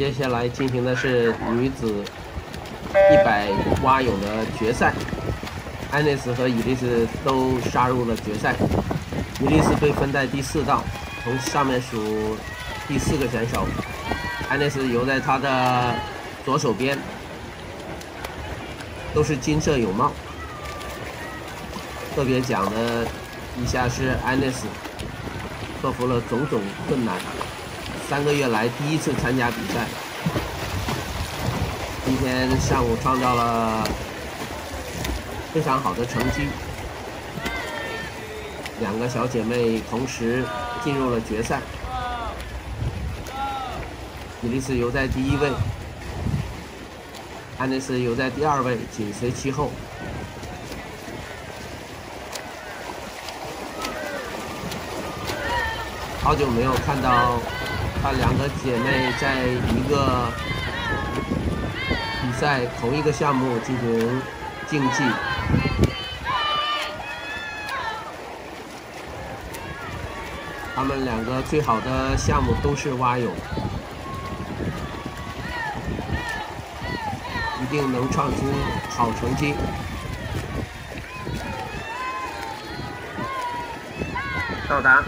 接下来进行的是女子一百蛙泳的决赛，安内斯和伊丽丝都杀入了决赛。伊丽丝被分在第四道，从上面数第四个选手。安内斯游在他的左手边，都是金色泳帽。特别讲的一下是安内斯克服了种种困难。三个月来第一次参加比赛，今天上午创造了非常好的成绩。两个小姐妹同时进入了决赛，伊丽丝游在第一位，安妮斯游在第二位，紧随其后。好久没有看到。她两个姐妹在一个比赛同一个项目进行竞技，她们两个最好的项目都是蛙泳，一定能创出好成绩。到达。